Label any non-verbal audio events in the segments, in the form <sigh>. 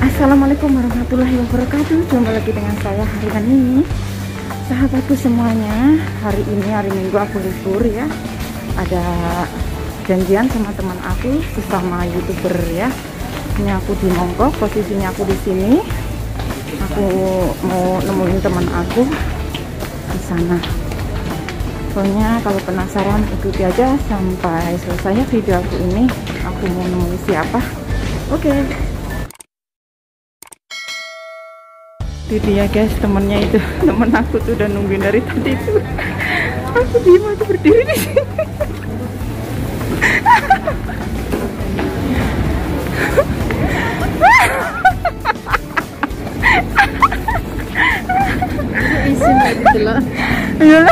Assalamualaikum warahmatullahi wabarakatuh. Jumpa lagi dengan saya hari ini Sahabatku semuanya Hari ini hari minggu aku libur ya. Ada janjian sama teman aku Sesama youtuber ya. Ini aku di Mongkok Posisinya aku di sini. Aku mau nemuin teman aku di sana. Pokoknya kalau penasaran ikuti aja sampai selesai video aku ini. Aku mau nemuin siapa. Oke. okay. Itu dia guys temennya itu. <laughs> Temen aku tuh udah nungguin dari tadi itu. <laughs> Aku diem aku berdiri di sini. <laughs> Izin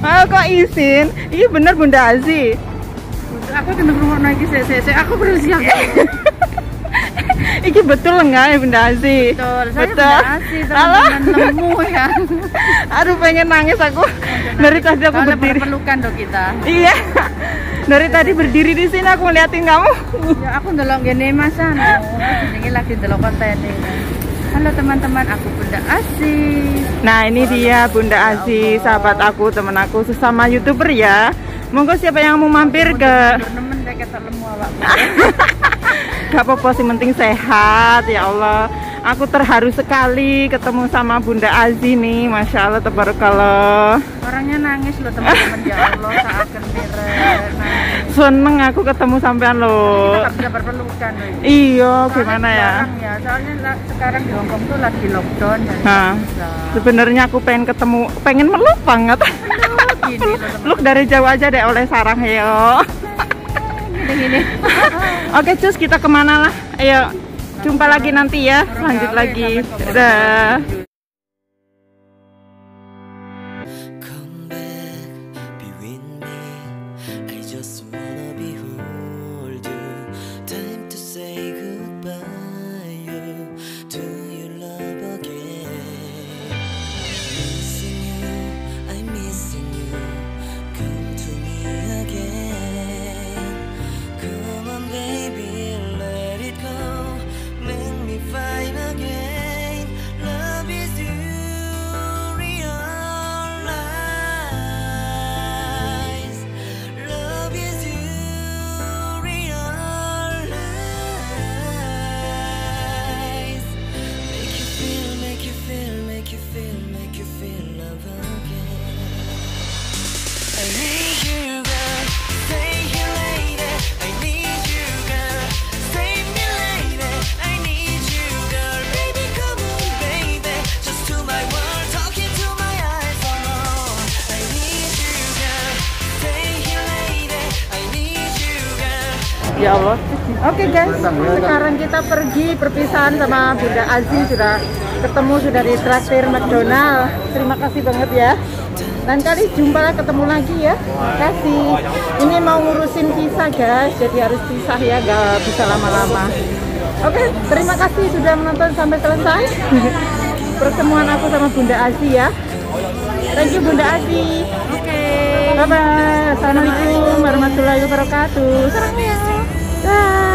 ah kok izin? Iya bener Bunda Azi aku kena rumah lagi saya saya aku berusia Iki betul enggak ya Bunda Azi? Betul, saya betul. Bunda Azi, teman-teman nemu ya. <laughs> Aduh pengen nangis aku. Dari tadi aku Soalnya berdiri. perlukan dong kita. Iya. Dari tadi berdiri di sini aku ngeliatin kamu. Ya aku ndelok gini masan. Ini lagi ndelok konten ini. Halo teman-teman, aku Bunda Azi. Nah ini dia Bunda Azi, sahabat aku, teman aku, sesama youtuber ya. Monggo siapa yang mau mampir ke kata lemu awak. Gak apa-apa sih penting sehat ya Allah Aku terharu sekali ketemu sama Bunda Azi nih Masya Allah tabarakallah Orangnya nangis loh teman-teman ya Allah saat. Nangis. Seneng aku ketemu sampean Kita loh nggak bisa berpelukan loh. Iya gimana ya ya, soalnya sekarang di Hongkong tuh lagi lockdown jadi Nah. Sebenarnya aku pengen ketemu Pengen meluk banget. Peluk dari jauh aja deh oleh sarang yo Gini. <laughs> Oke cus kita ke mana lah? Ayo jumpa lagi nanti ya. Lanjut lagi. Dadah. Come back, be with Ya Allah. Oke guys, sekarang kita pergi perpisahan sama Bunda Azi sudah ketemu sudah di traktir McDonald. Terima kasih banget ya. Dan kali jumpa lah ketemu lagi ya. Terima kasih. Ini mau ngurusin visa guys, jadi harus pisah ya, gak bisa lama-lama. Oke, terima kasih sudah menonton sampai selesai. <laughs> Pertemuan aku sama Bunda Azi ya. Thank you Bunda Azi. Oke. Bye bye. Assalamualaikum warahmatullahi wabarakatuh. Sarang ya. Dah.